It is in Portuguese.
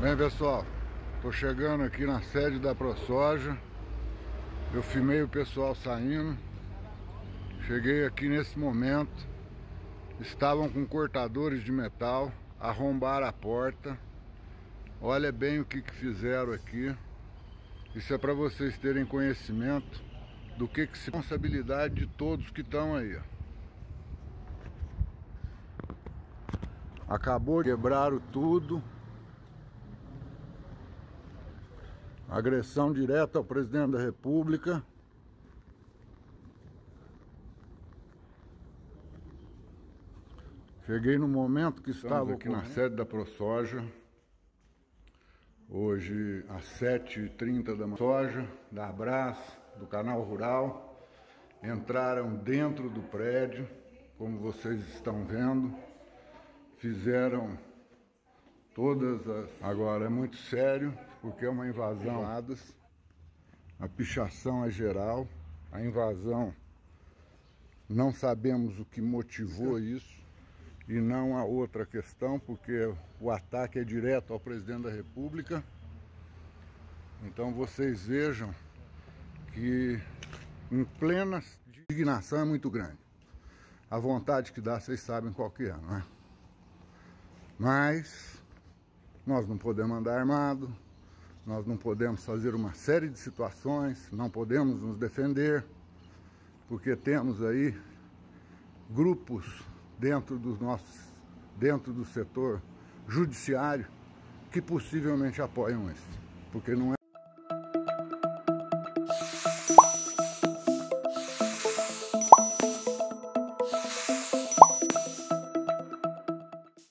Bem pessoal, tô chegando aqui na sede da ProSoja. Eu filmei o pessoal saindo. Cheguei aqui nesse momento. Estavam com cortadores de metal, arrombaram a porta. Olha bem o que, que fizeram aqui. Isso é para vocês terem conhecimento do que, que se responsabilidade de todos que estão aí. Acabou, quebraram tudo. Agressão direta ao presidente da República. Cheguei no momento que estava aqui na sede da ProSoja. Hoje às 7h30 da soja, da Abraço, do canal Rural. Entraram dentro do prédio, como vocês estão vendo. Fizeram todas as... Agora é muito sério, porque é uma invasão. A pichação é geral. A invasão, não sabemos o que motivou isso. E não há outra questão, porque o ataque é direto ao presidente da República. Então vocês vejam que em plena indignação é muito grande. A vontade que dá, vocês sabem qual que é, não é? Mas nós não podemos andar armado, nós não podemos fazer uma série de situações, não podemos nos defender, porque temos aí grupos dentro dos nossos, dentro do setor judiciário que possivelmente apoiam isso, porque não é